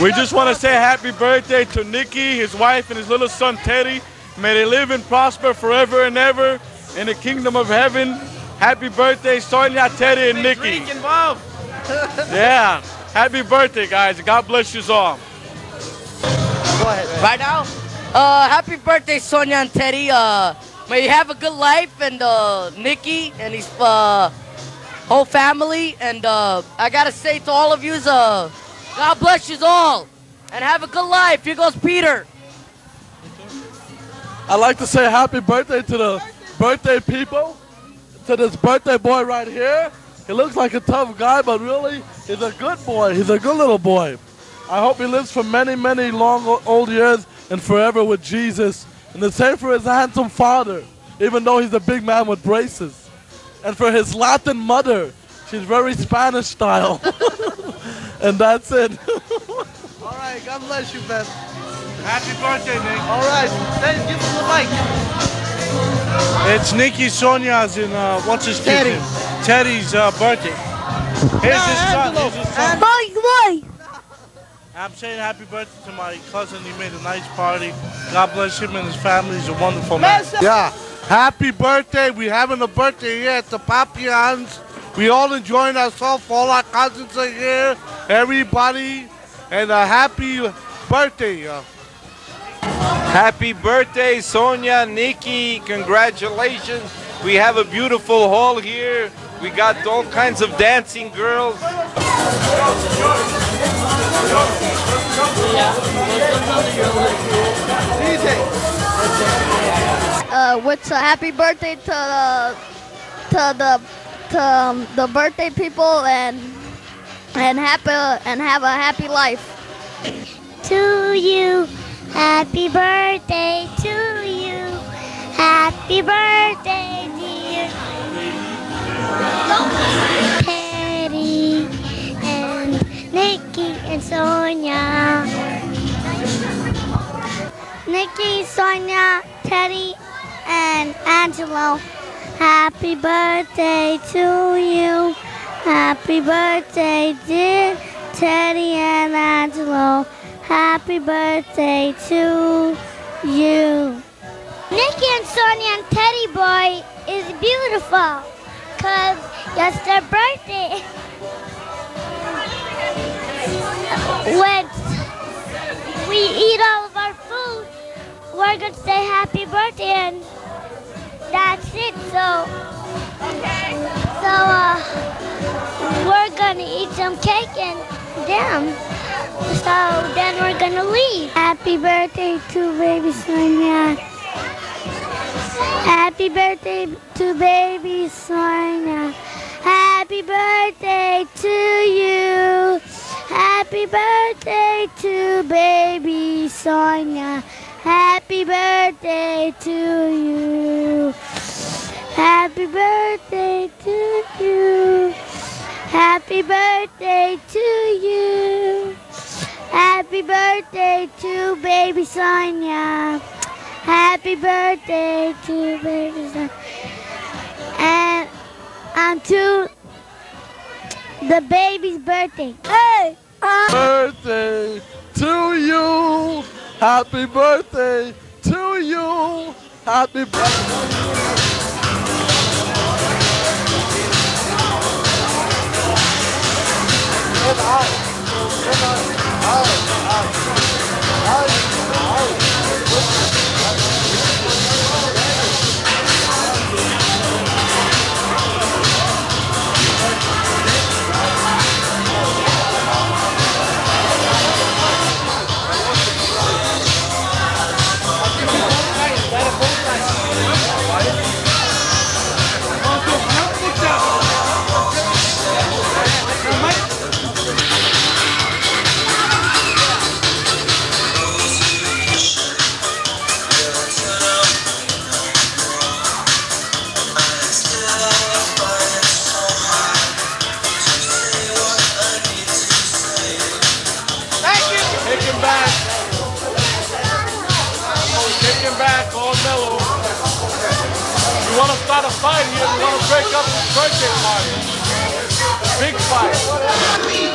We just want to say happy birthday to Nicky, his wife, and his little son Teddy. May they live and prosper forever and ever in the kingdom of heaven. Happy birthday, Sonia, Teddy, and Nicky. involved. Yeah. Happy birthday, guys. God bless you all. Go ahead. Right now? Uh, happy birthday, Sonia and Teddy. Uh, may you have a good life, and uh, Nikki and his uh, whole family. And uh, I gotta say to all of you, uh, God bless you all, and have a good life. Here goes Peter. I'd like to say happy birthday to the birthday people, to this birthday boy right here. He looks like a tough guy, but really, he's a good boy. He's a good little boy. I hope he lives for many, many long old years and forever with Jesus. And the same for his handsome father, even though he's a big man with braces. And for his Latin mother, she's very Spanish style. and that's it. All right. God bless you, Ben. Happy birthday, Nick. All right. Then give him the mic. It's Nicky Sonia's in, uh, what's his Teddy. kid's name? Teddy's uh, birthday. Here's his son. Here's his son. I'm saying happy birthday to my cousin. He made a nice party. God bless him and his family. He's a wonderful man. Yeah. Happy birthday. We're having a birthday here at the Papillons. We all enjoying ourselves. All our cousins are here. Everybody. And a happy birthday. Uh, Happy birthday, Sonia, Nikki. Congratulations. We have a beautiful hall here. We got all kinds of dancing girls. uh, what's a happy birthday to the to the to um, the birthday people and and happy and have a happy life. to you. Happy birthday to you. Happy birthday, dear Teddy and Nikki and Sonia. Nikki, Sonia, Teddy, and Angelo. Happy birthday to you. Happy birthday, dear Teddy and Angelo. Happy birthday to you. Nikki and Sonia and Teddy Boy is beautiful because it's their birthday. When we eat all of our food, we're going to say happy birthday and to eat some cake and them. So then we're to leave. Happy birthday to baby Sonia. Happy birthday to baby Sonia. Happy birthday to you. Happy birthday to baby Sonia. Happy birthday to you. Happy birthday to you. Happy birthday to you. Happy birthday to baby Sonia. Happy birthday to baby Sonia. And on to the baby's birthday. Hey! Uh. birthday to you. Happy birthday to you. Happy birthday. Back. Him back, all mellow. You want to start a fight here? You want to break up this birthday party? Big fight.